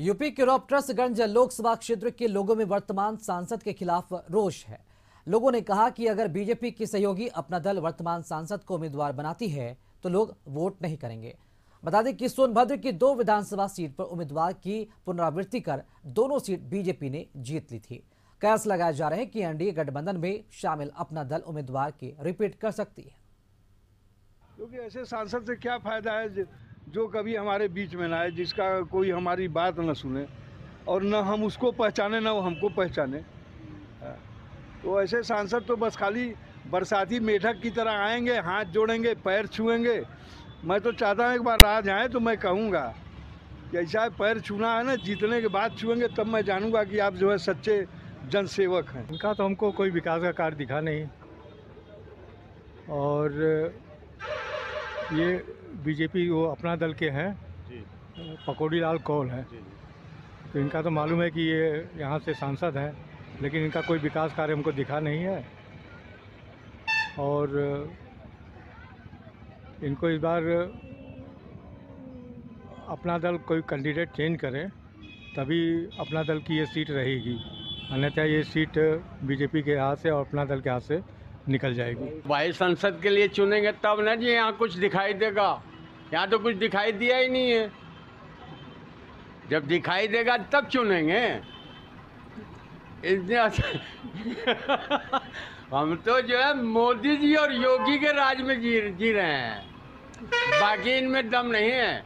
UP के रॉपट्रसगंज लोकसभा क्षेत्र के लोगों में वर्तमान सांसद के खिलाफ रोष है। लोगों ने कहा कि अगर बीजेपी की सहयोगी अपना दल वर्तमान सांसद को उम्मीदवार बनाती है तो लोग वोट नहीं करेंगे। बता दें कि सोनभद्र की दो विधानसभा सीट पर उम्मीदवार की पुनरावृत्ति कर दोनों सीट बीजेपी ने जीत ली थी। कयास लगाए जा रहे हैं कि एनडीए गठबंधन में शामिल अपना दल उम्मीदवार की रिपीट कर सकती है। क्योंकि ऐसे सांसद से क्या फ़ायदा है? जो- कभी हमारे बीच में ना आए, जिसका कोई हमारी बात ना सुने और न हम उसको पहचाने, न वो हमको पहचाने। हाँ। तो ऐसे सांसद तो बस खाली बरसाती मेढक की तरह आएँगे, हाथ जोड़ेंगे, पैर छुएँगे। मैं तो चाहता हूँ एक बार राज आए तो मैं कहूँगा कि ऐसा पैर छूना है ना, जीतने के बाद छुएँगे, तब मैं जानूँगा कि आप जो है सच्चे जनसेवक हैं। इनका तो हमको कोई विकास का कार्य दिखा नहीं। और ये बीजेपी वो अपना दल के हैं। पकौड़ी लाल कौल हैं। तो इनका तो मालूम है कि ये यहाँ से सांसद हैं लेकिन इनका कोई विकास कार्य हमको दिखा नहीं है। और इनको इस बार अपना दल कोई कैंडिडेट चेंज करे तभी अपना दल की ये सीट रहेगी। अन्यथा ये सीट बीजेपी के हाथ से और अपना दल के हाथ से निकल जाएगी। भाई संसद के लिए चुनेंगे तब ना जी यहाँ कुछ दिखाई देगा। यहाँ तो कुछ दिखाई दिया ही नहीं है। जब दिखाई देगा तब चुनेंगे। हम तो जो है मोदी जी और योगी के राज में जी जी रहे हैं। बाकी इनमें दम नहीं है।